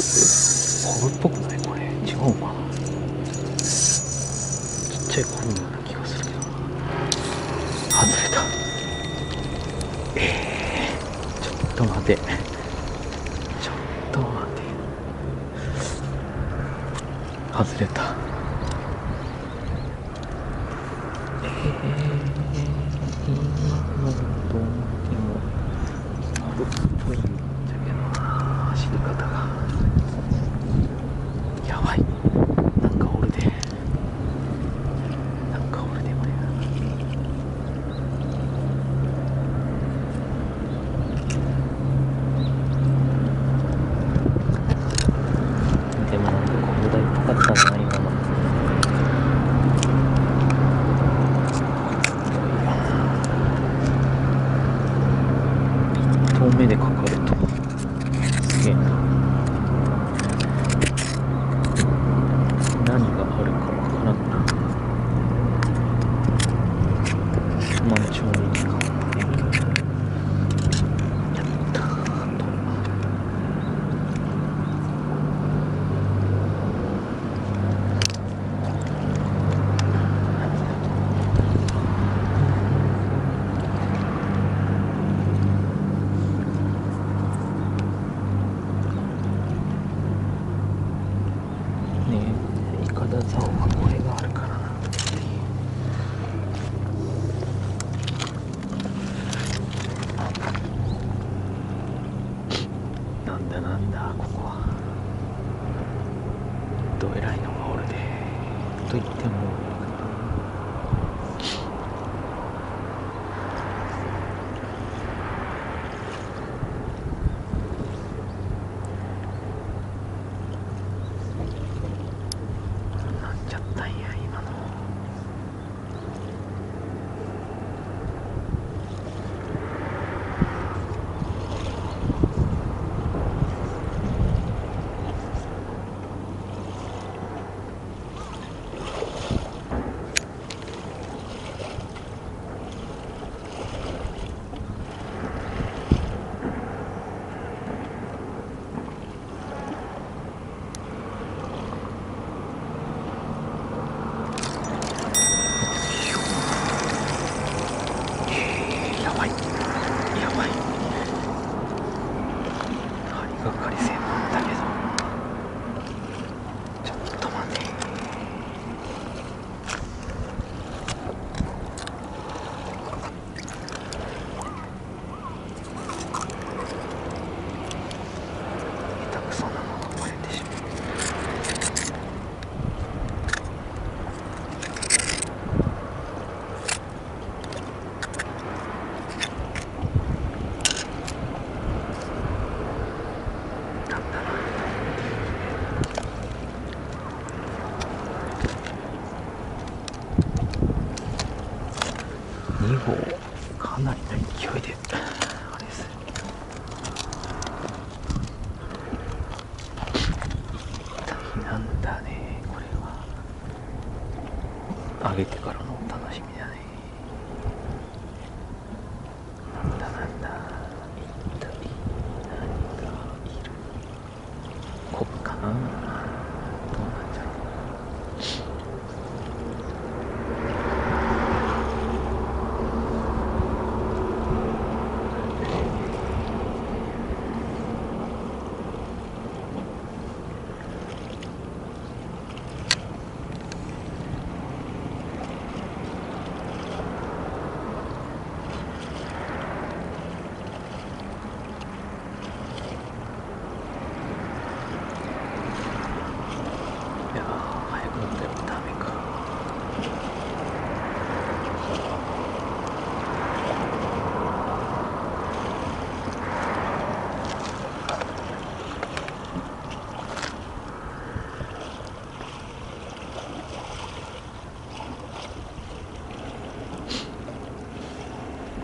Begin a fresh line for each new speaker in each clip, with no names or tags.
くコブっぽくないこれ。違うかな。ちっちゃいコブのような気がするけど。な外れたえー、ちょっと待て。ちょっと待て。外れた。なここは。どえらいの？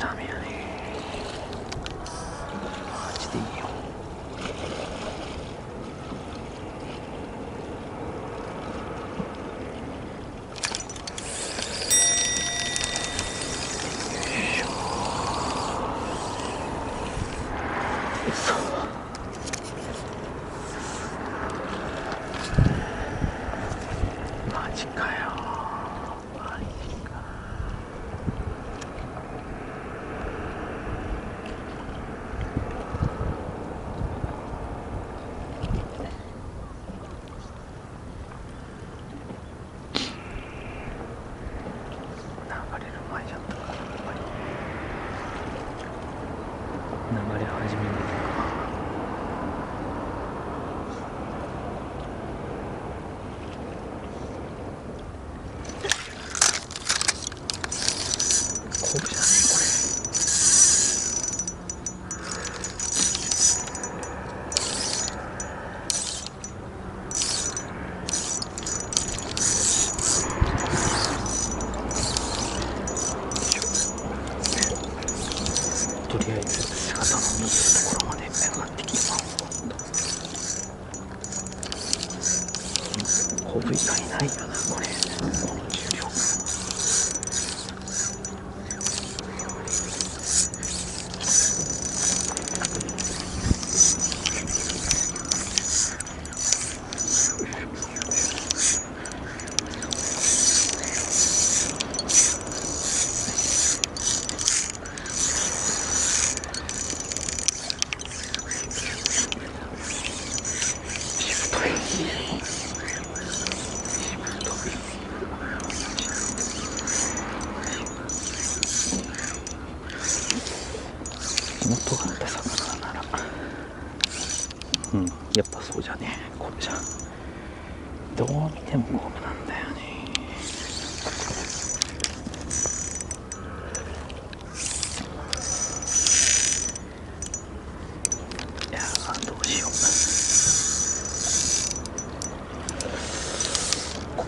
Tommy.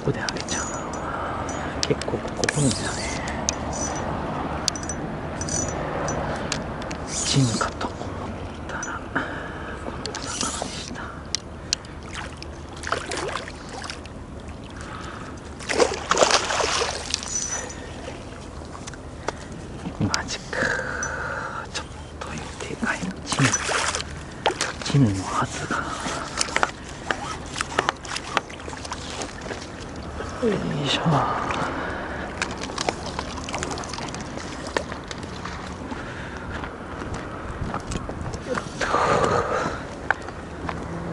こであげちゃうな。結構ここ多いんだねチンかと思ったらこのお魚でしたマジかちょっと予定外のチンチンのはずがよいしょ。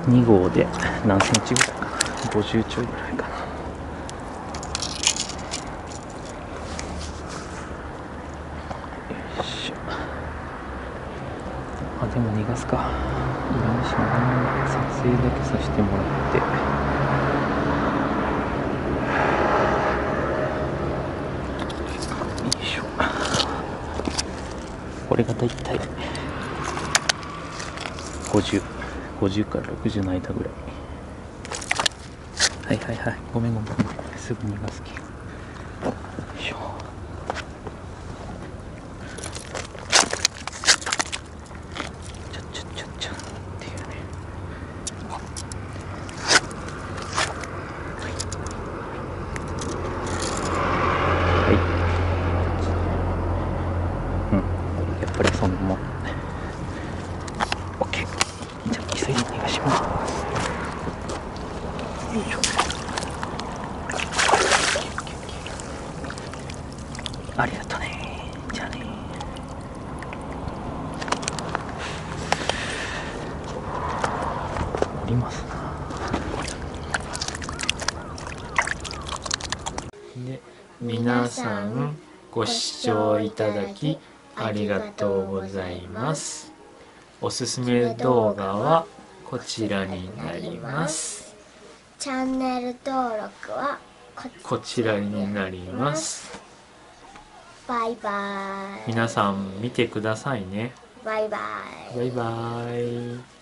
2号で何センチぐらいかな50ちょいぐらいかなよいしょあでも逃がすか。いらないしょ撮影だけさせてもらってよいしょこれがだいたい50 50から60の間ぐらい。はいはいはい。ごめんごめん。ごめんすぐ逃がす気がよいしょちょちょちょちょっていうねはいうんやっぱりそんなもん OK じゃあ急いでお願いしますよいしょありがとねじゃあねおりますな
で皆さんご視聴いただきありがとうございます。おすすめ動画はこちらになります。
チャンネル登録はこ
こちらになります。
バイバイ。
皆さん見てくださいね。
バイバイ。
バイバイ